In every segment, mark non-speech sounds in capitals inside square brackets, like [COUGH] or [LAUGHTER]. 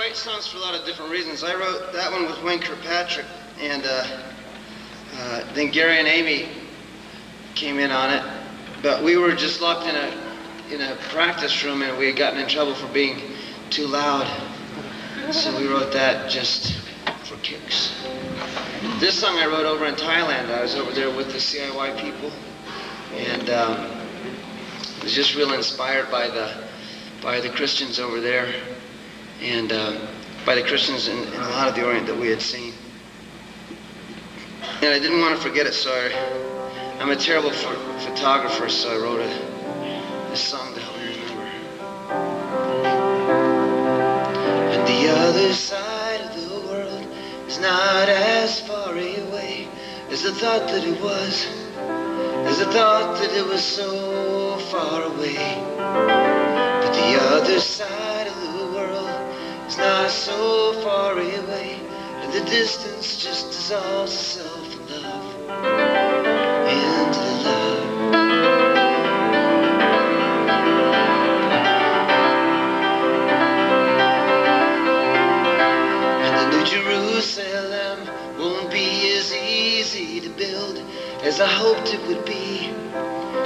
write songs for a lot of different reasons. I wrote that one with Wayne Kirkpatrick, and uh, uh, then Gary and Amy came in on it. But we were just locked in a in a practice room, and we had gotten in trouble for being too loud. So we wrote that just for kicks. This song I wrote over in Thailand. I was over there with the CIY people, and um, was just real inspired by the by the Christians over there, and uh, by the Christians in, in, a lot of the Orient that we had seen. And I didn't want to forget it, so I, I'm a terrible ph- photographer, so I wrote a, a song to help me remember. And the other side of the world is not as far away as I thought that it was, as I thought that it was so far away. But the other side so far away, and the distance just dissolves itself in love into love. And the New Jerusalem won't be as easy to build as I hoped it would be,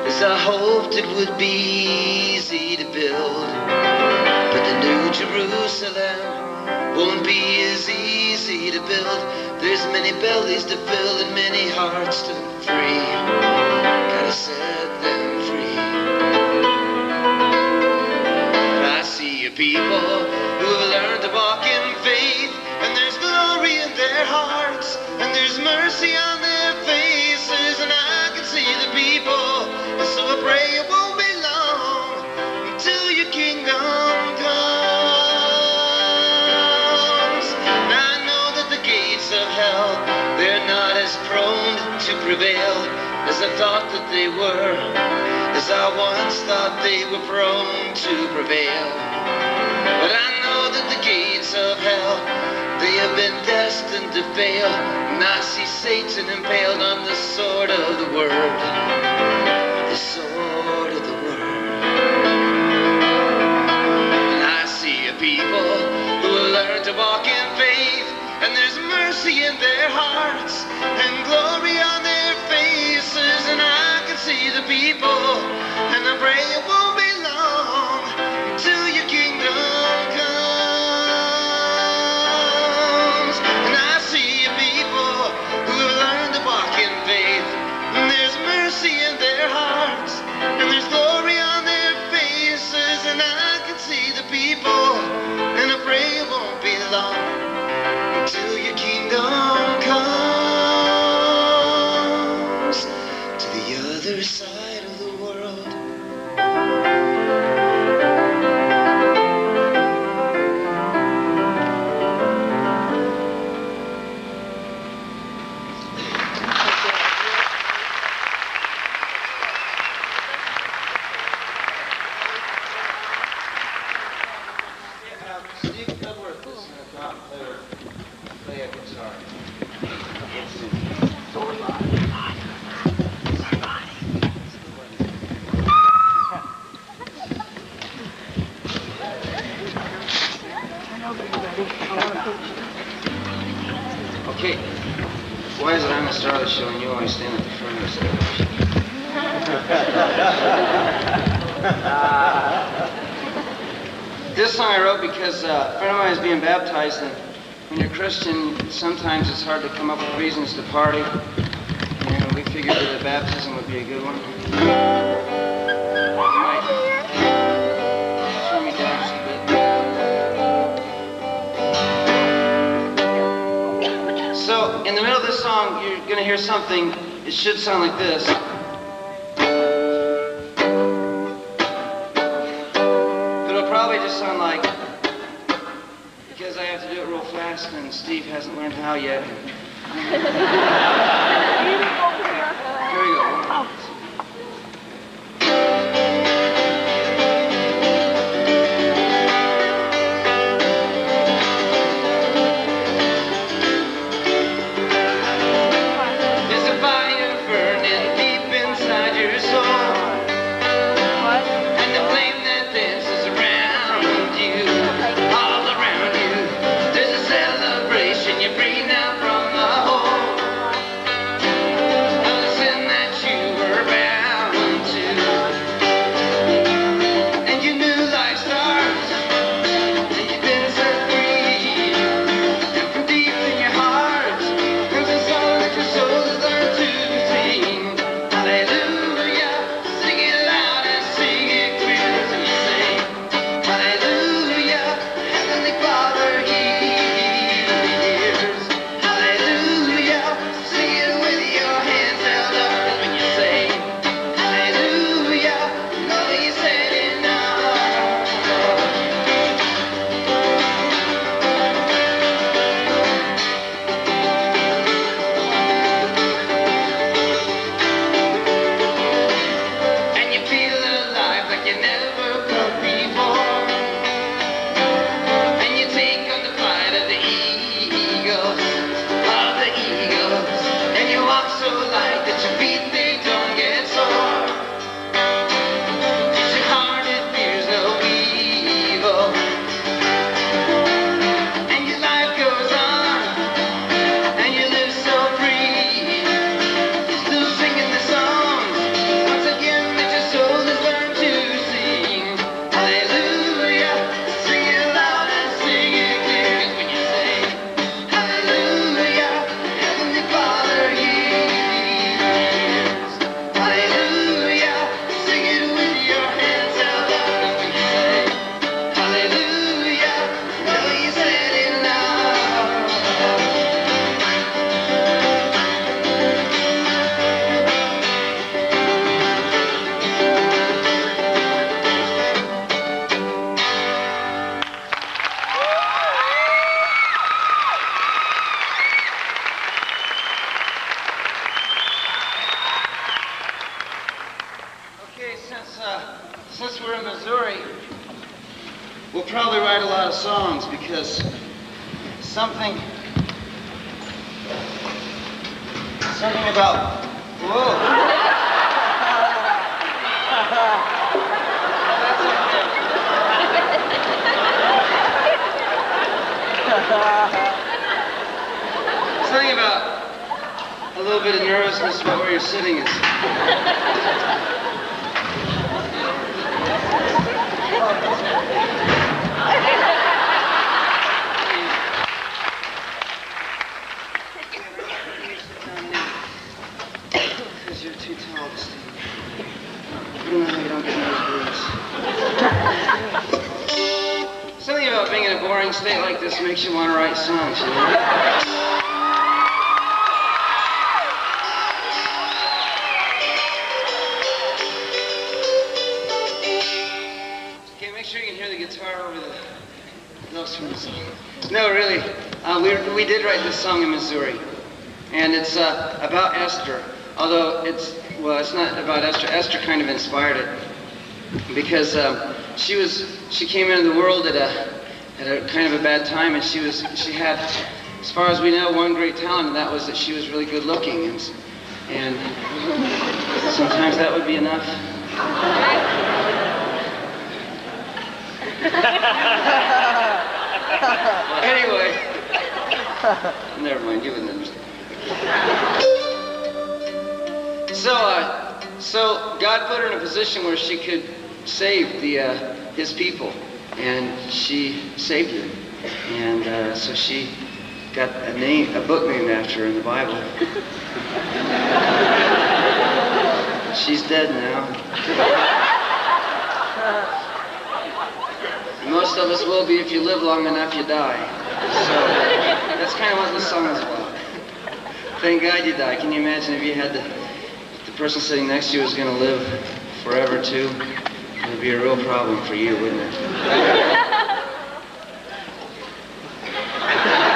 as I hoped it would be easy to build. The New Jerusalem won't be as easy to build. There's many bellies to fill and many hearts to free. Gotta set them free. I see a people who have learned to walk in faith, and there's glory in their hearts, and there's mercy on their faces, and I can see the people, and so I pray it won't be long until your kingdom prevail as I thought that they were, as I once thought they were prone to prevail. But I know that the gates of hell, they have been destined to fail. And I see Satan impaled on the sword of the word. The sword of the word. And I see a people who learn to walk in faith. And there's mercy in their hearts and glory on their the people. And I pray it won't be This song I wrote because uh, a friend of mine is being baptized, and when you're Christian, sometimes it's hard to come up with reasons to party. And we figured that a baptism would be a good one. So, in the middle of this song, you're going to hear something. It should sound like this. Steve hasn't learned how yet. [LAUGHS] state like this makes you want to write songs, you know? Okay, make sure you can hear the guitar over the notes from the song. No, really, uh, we, we did write this song in Missouri, and it's uh, about Esther. Although it's well, it's not about Esther. Esther kind of inspired it because um, she was she came into the world at a at a kind of a bad time, and she was she had, as far as we know, one great talent, and that was that she was really good looking, and and [LAUGHS] sometimes that would be enough. [LAUGHS] anyway, never mind. You wouldn't understand. So, uh, so God put her in a position where she could save the uh, His people, and she saved them, and uh, so she got a name, a book named after her in the Bible. [LAUGHS] She's dead now. Most of us will be if you live long enough, you die. So that's kind of what this song is about. Thank God you die. Can you imagine if you had the, the person sitting next to you was going to live forever too? It would be a real problem for you, wouldn't it? [LAUGHS]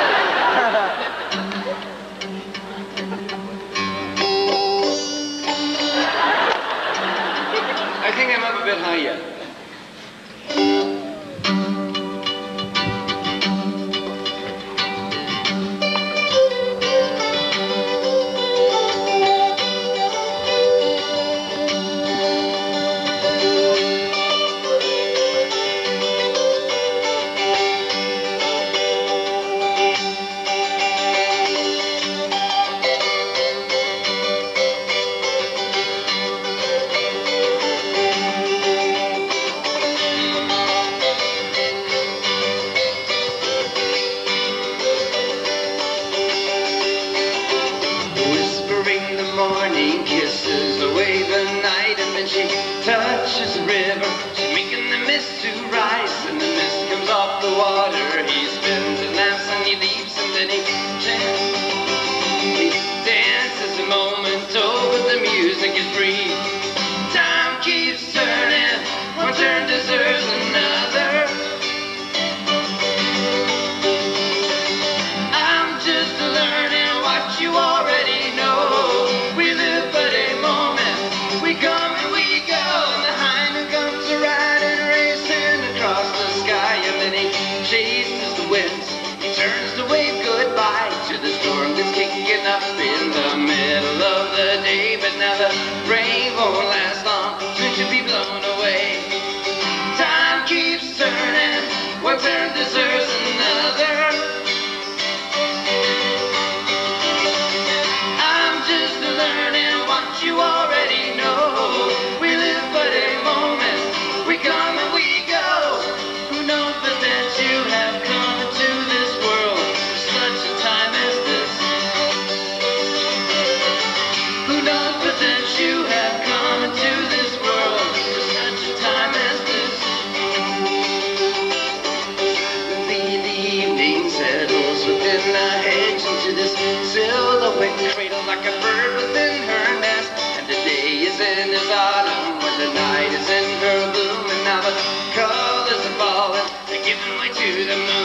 give my to the.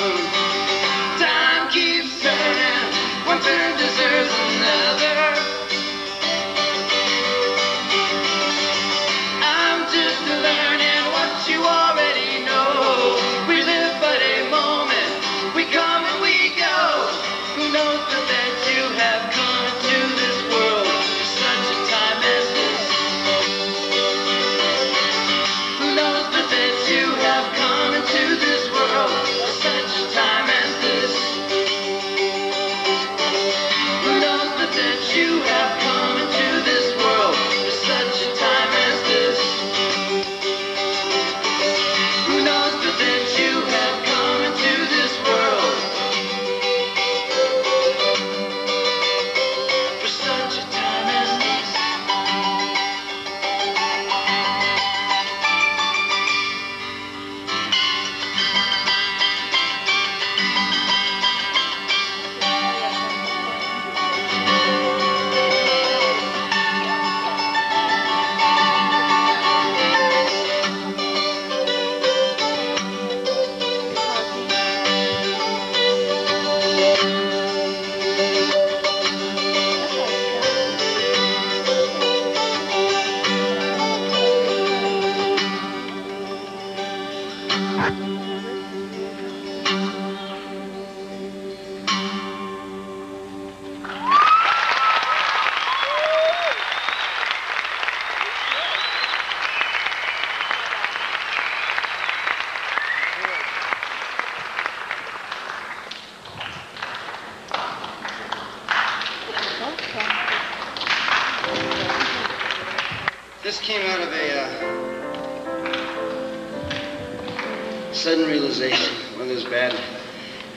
Realization, one of those bad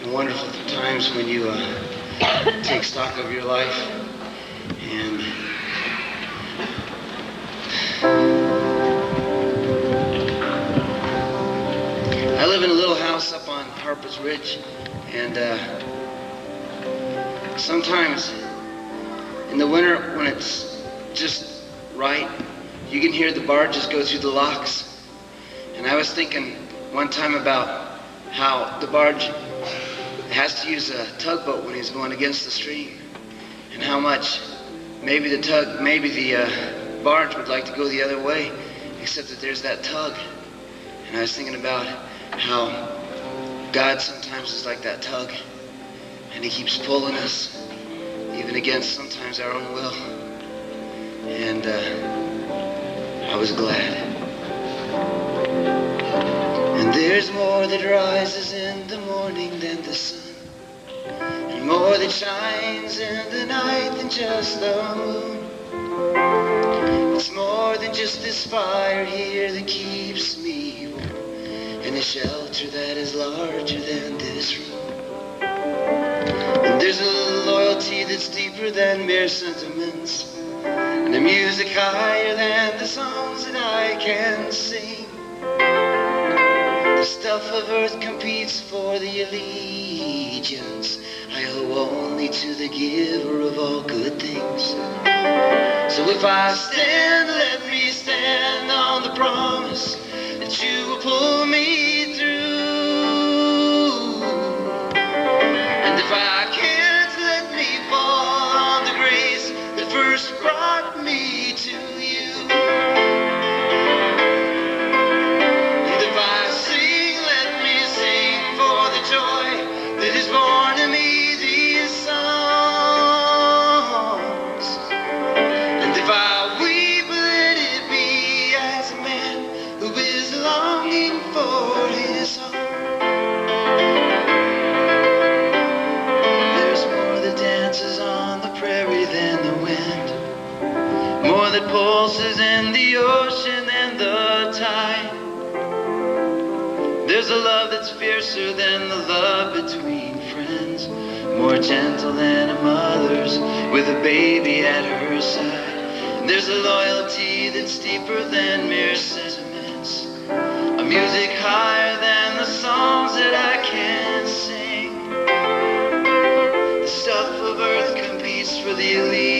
and wonderful times when you uh, take stock of your life and I live in a little house up on Harper's Ridge, and uh, sometimes in the winter when it's just right, you can hear the barges go through the locks. And I was thinking one time about how the barge has to use a tugboat when he's going against the stream, and how much maybe the tug, maybe the uh, barge would like to go the other way, except that there's that tug. And I was thinking about how God sometimes is like that tug, and He keeps pulling us, even against sometimes our own will. And uh, I was glad. And there's more that rises in the morning than the sun, and more that shines in the night than just the moon. It's more than just this fire here that keeps me warm, and a shelter that is larger than this room. And there's a loyalty that's deeper than mere sentiments. And a music higher than the songs that I can sing. The stuff of earth competes for the allegiance. I owe only to the giver of all good things. So if I stand, let me stand on the promise that you will pull me a love that's fiercer than the love between friends. More gentle than a mother's with a baby at her side. There's a loyalty that's deeper than mere sentiments. A music higher than the songs that I can sing. The stuff of earth competes for the allegiance.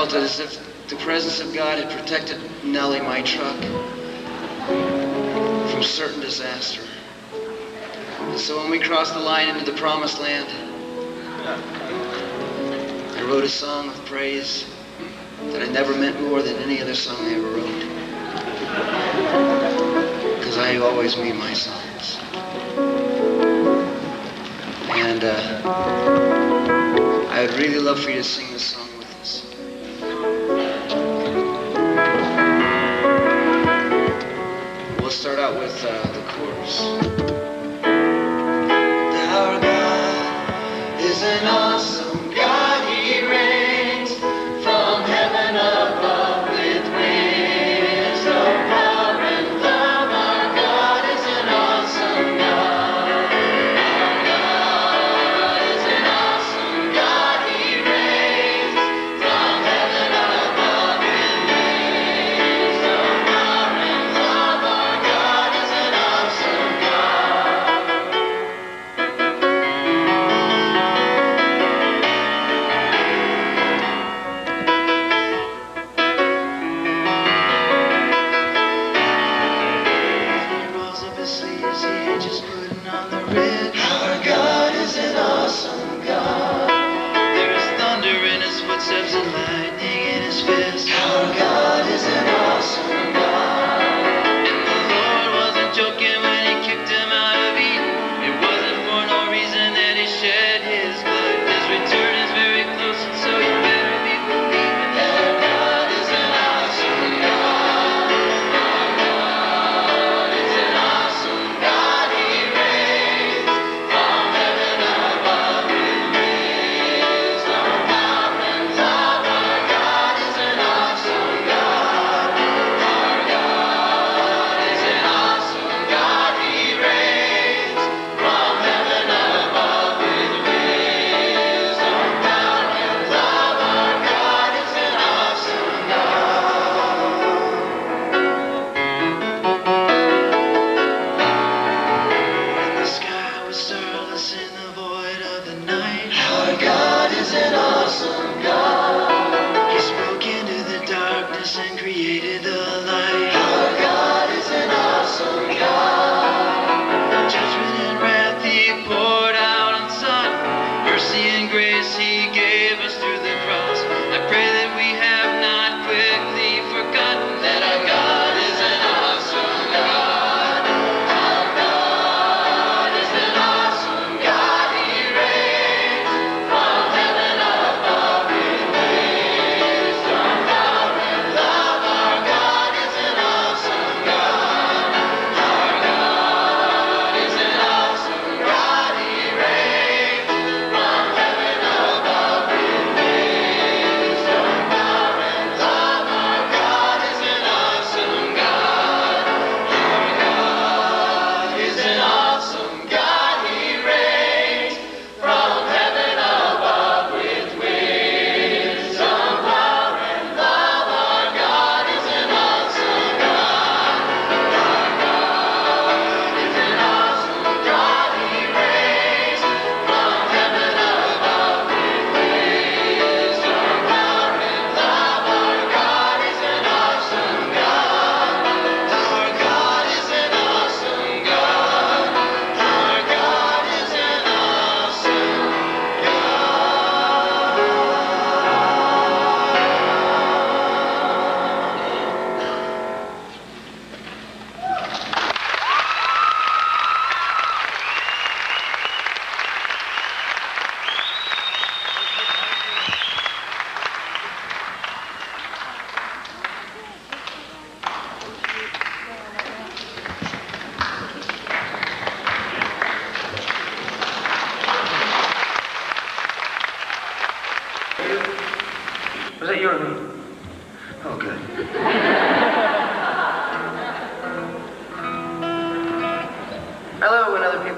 Felt as if the presence of God had protected Nellie, my truck, from certain disaster. And so when we crossed the line into the promised land, I wrote a song of praise that I never meant more than any other song I ever wrote. Because I always mean my songs. And uh, I would really love for you to sing this song We'll start out with uh, the chorus. Our God is an awesome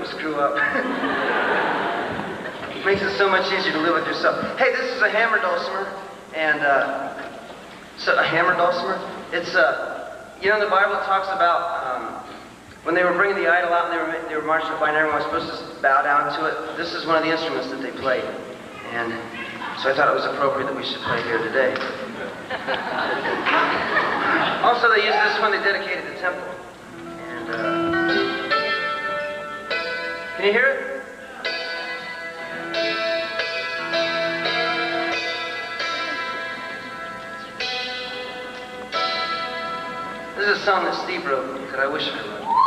people screw up. it [LAUGHS] makes it so much easier to live with yourself. Hey, this is a hammer dulcimer, and uh, so a hammer dulcimer. It's uh, you know, the Bible talks about um, when they were bringing the idol out and they were they were marching by, and everyone was supposed to bow down to it. This is one of the instruments that they played, and so I thought it was appropriate that we should play here today. [LAUGHS] also, they used this when they dedicated the temple, and. Uh, can you hear it? This is a song that Steve wrote that I wish I wrote.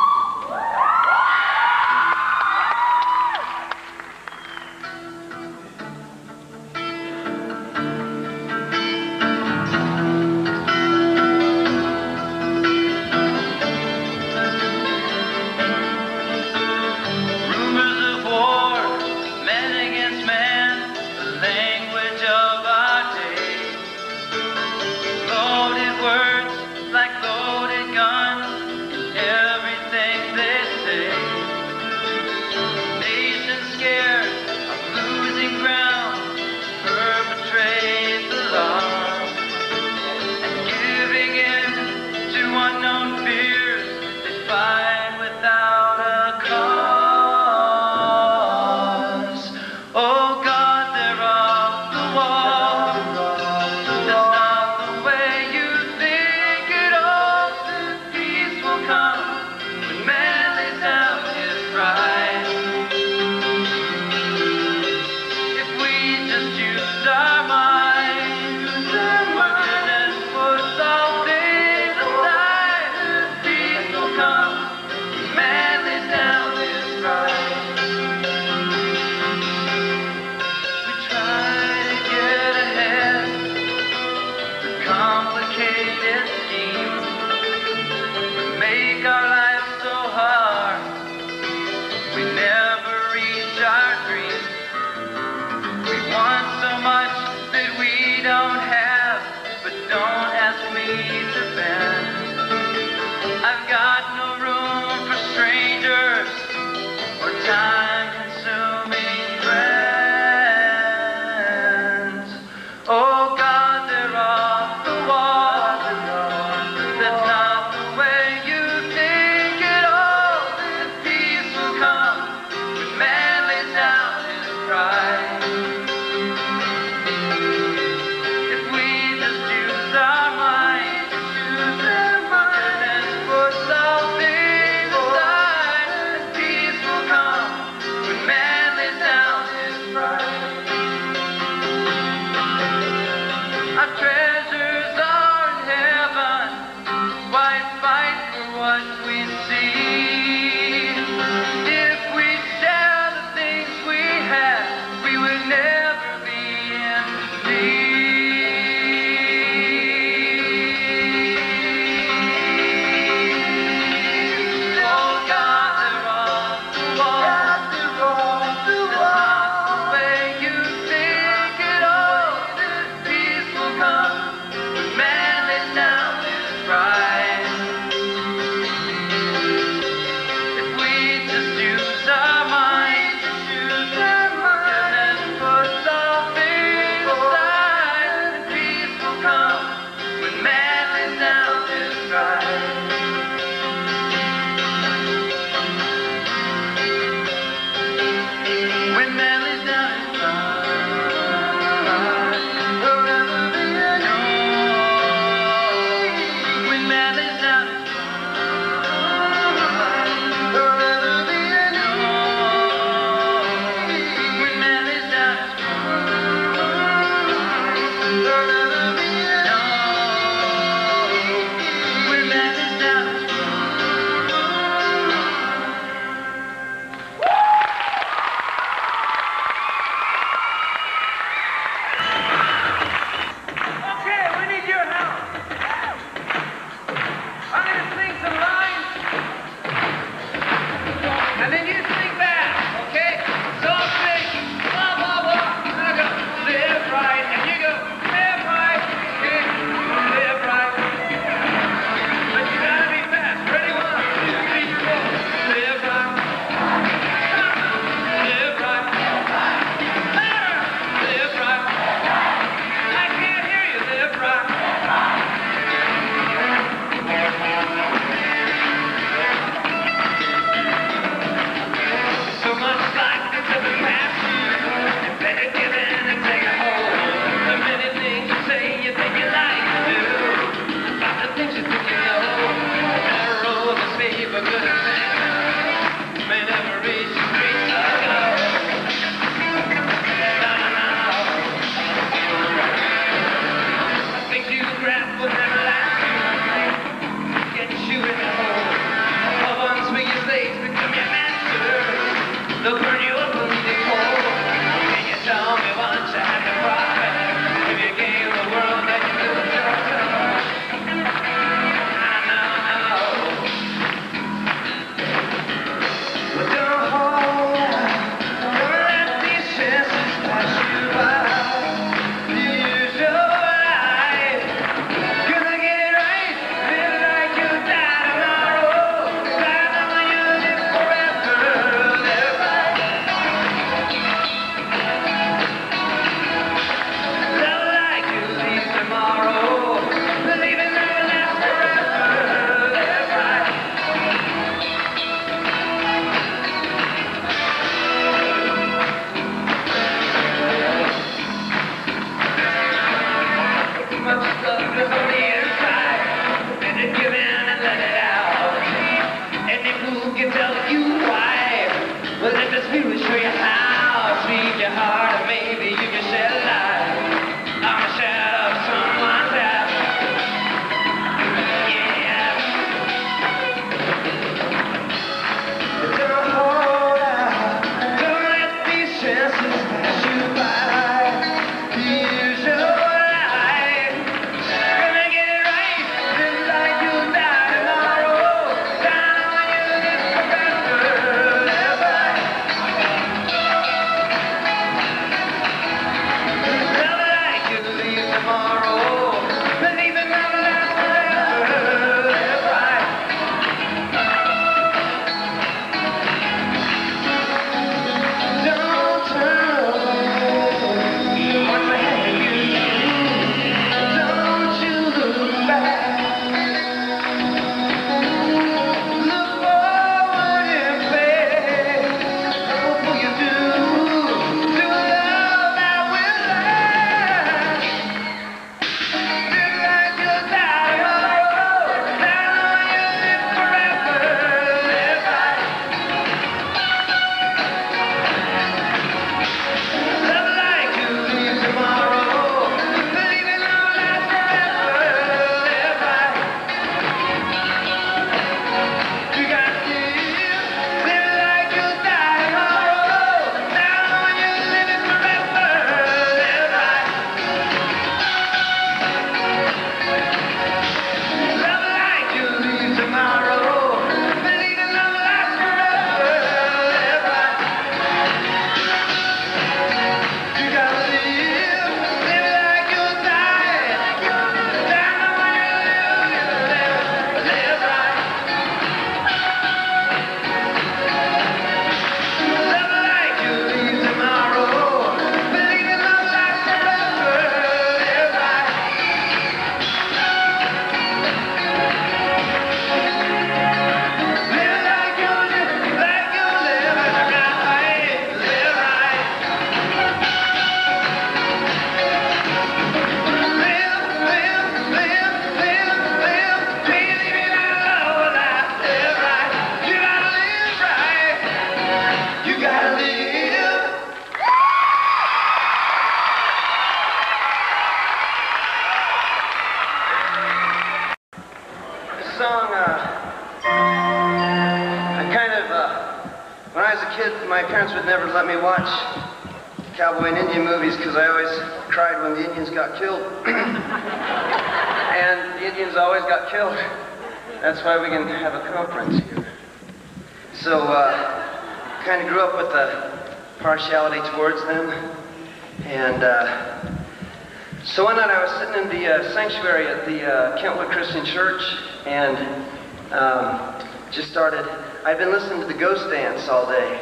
to the ghost dance all day,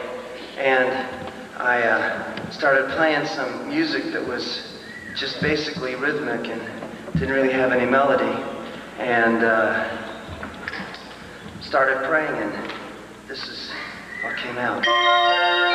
and I uh, started playing some music that was just basically rhythmic and didn't really have any melody, and uh, started praying, and this is what came out.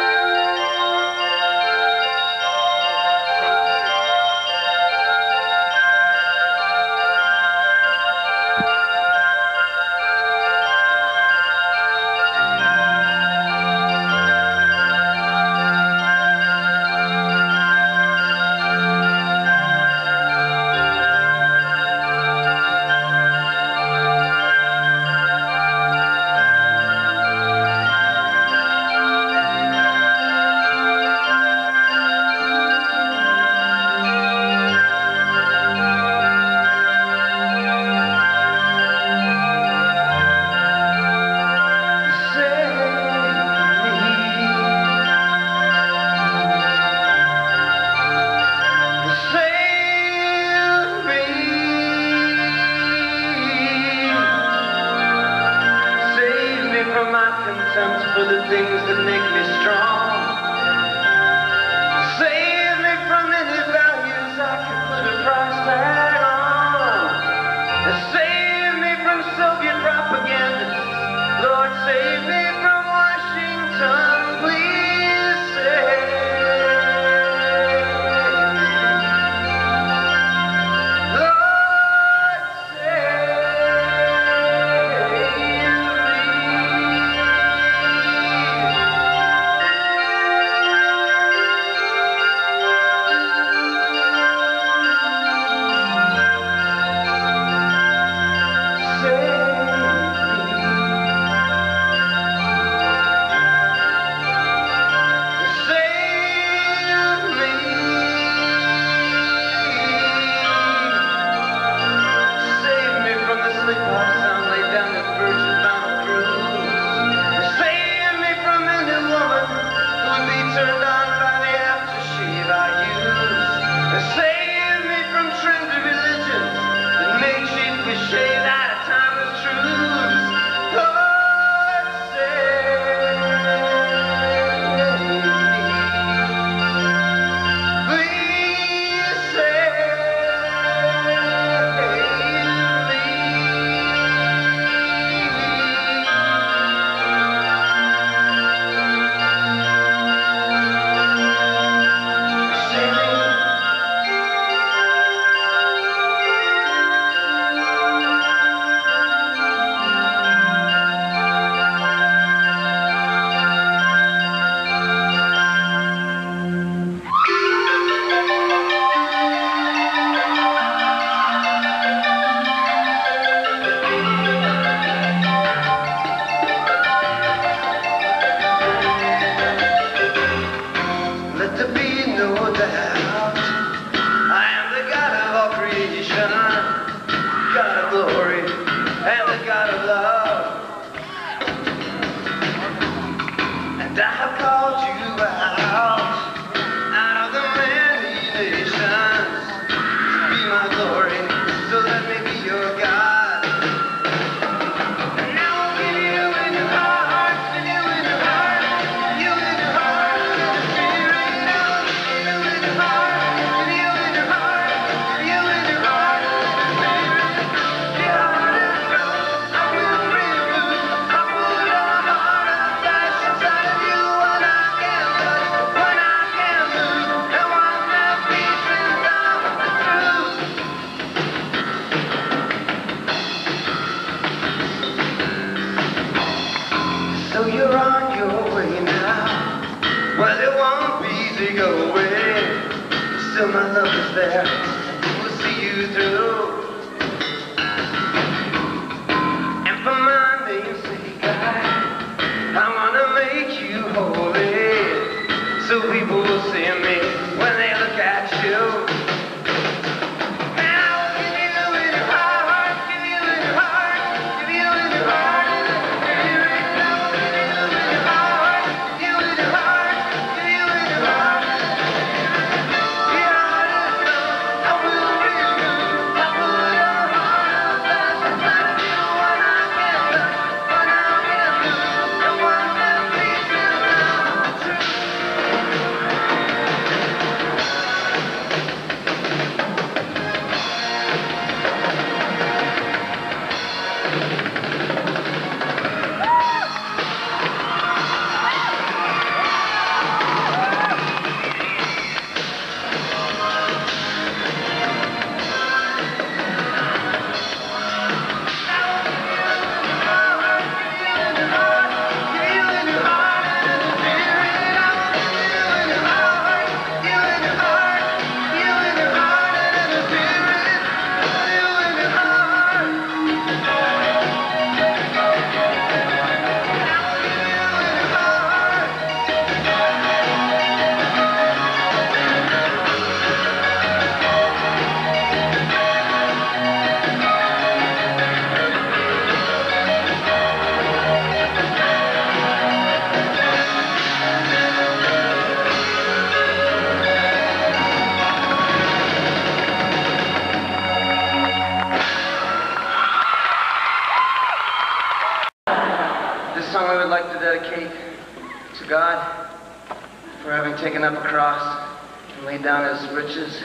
his riches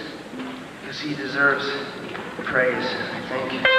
because he deserves praise, I think.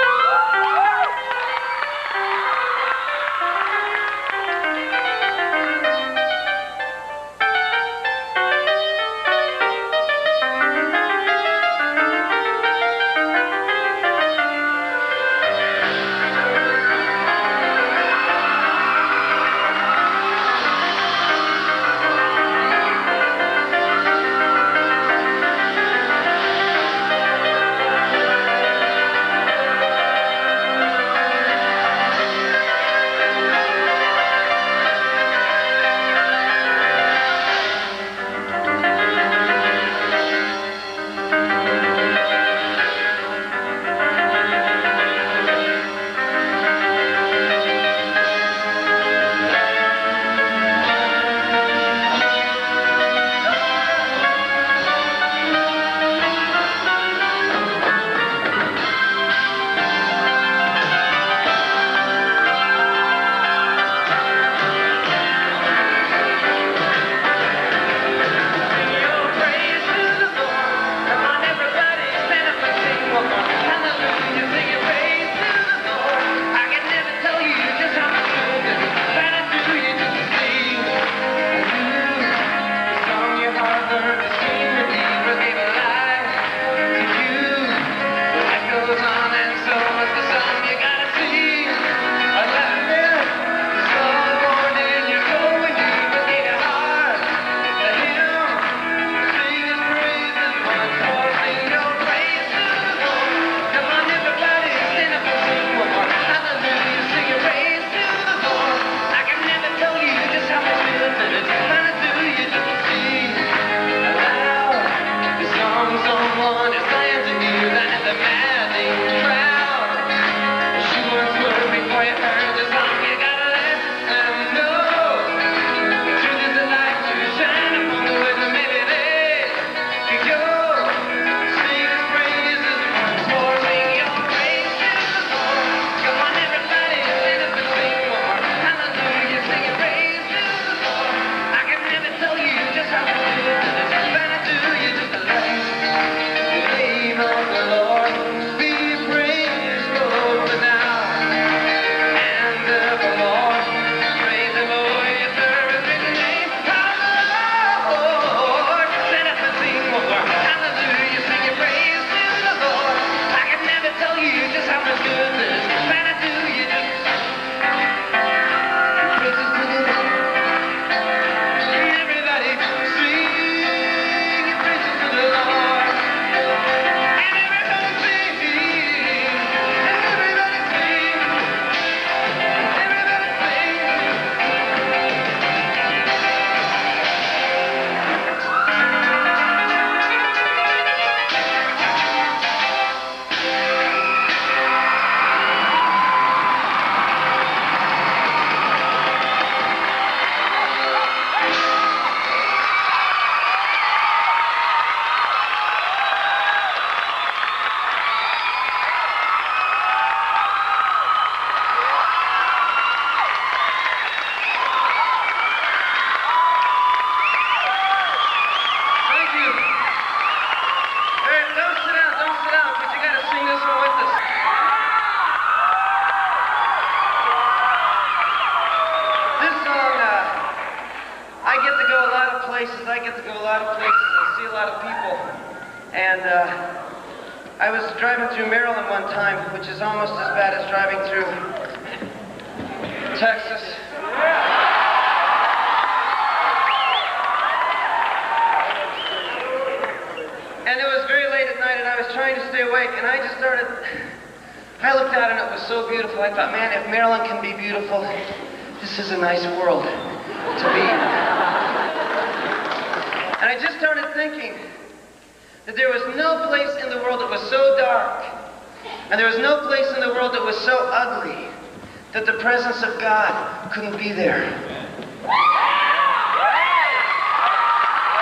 that the presence of God couldn't be there. And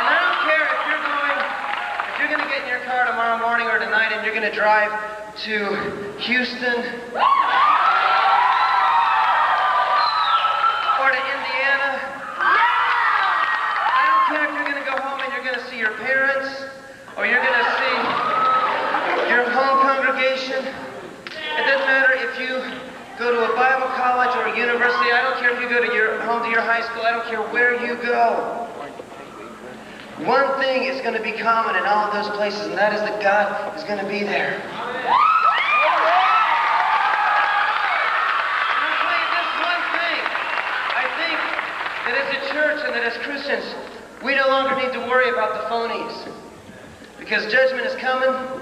I don't care if you're going, if you're going to get in your car tomorrow morning or tonight and you're going to drive to Houston. Your high school, I don't care where you go. One thing is going to be common in all of those places, and that is that God is going to be there. And that as Christians, we no longer need to worry about the phonies. Because judgment is coming.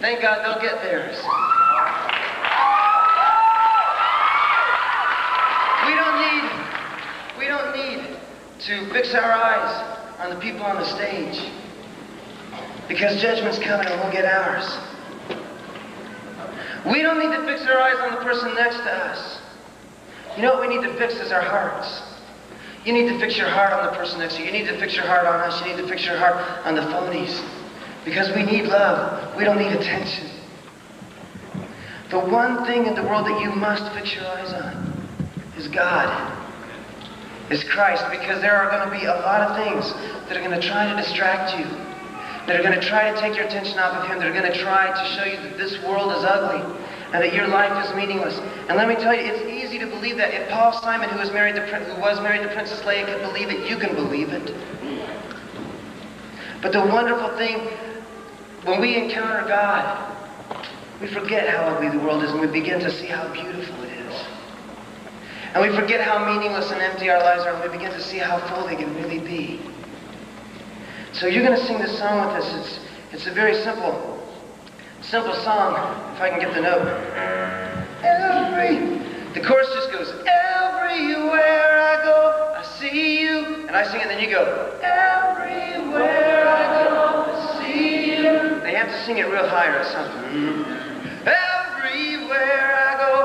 Thank God they'll get theirs. We don't need, we don't need to fix our eyes on the people on the stage. Because judgment's coming and we'll get ours. We don't need to fix our eyes on the person next to us. You know what we need to fix is our hearts. You need to fix your heart on the person next to you. You need to fix your heart on us. You need to fix your heart on the phonies. Because we need love. We don't need attention. The one thing in the world that you must fix your eyes on is God, is Christ, because there are going to be a lot of things that are going to try to distract you, that are going to try to take your attention off of Him, that are going to try to show you that this world is ugly and that your life is meaningless. And let me tell you, it's easy to believe that. If Paul Simon, who was married to, who was married to Princess Leia, could believe it, you can believe it. But the wonderful thing, when we encounter God, we forget how ugly the world is and we begin to see how beautiful it is. And we forget how meaningless and empty our lives are and we begin to see how full they can really be. So you're going to sing this song with us. It's, it's a very simple, simple song, if I can get the note. Every, the chorus just goes, everywhere I go, I see you. And I sing it, and then you go, everywhere I go, I see you. They have to sing it real high or mm. Everywhere I go,